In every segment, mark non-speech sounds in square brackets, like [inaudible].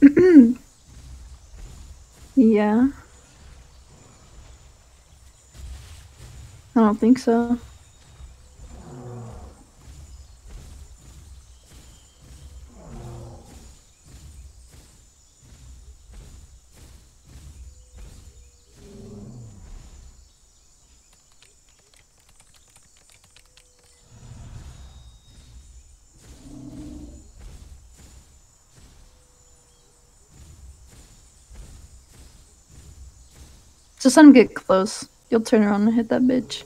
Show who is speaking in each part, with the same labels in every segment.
Speaker 1: [clears throat] yeah. I don't think so. Just let him get close. You'll turn around and hit that bitch.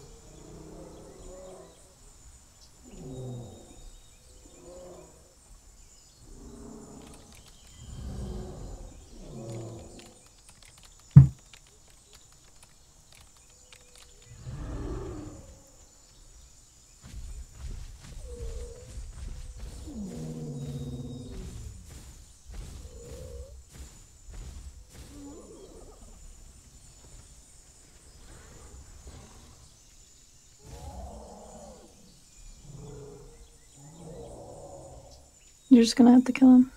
Speaker 1: You're just gonna have to kill him.